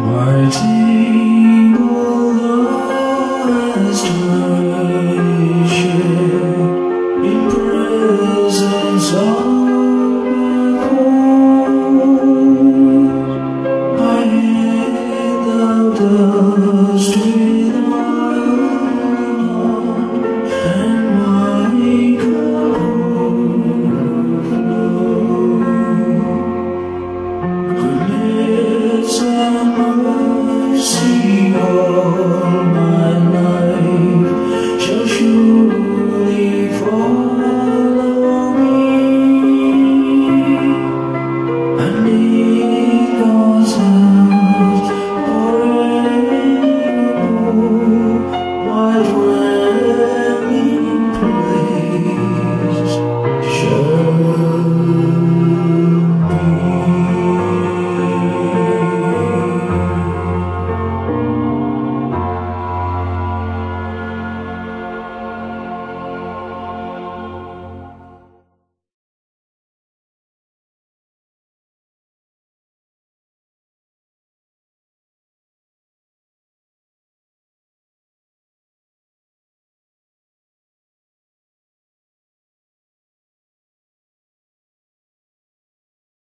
Marching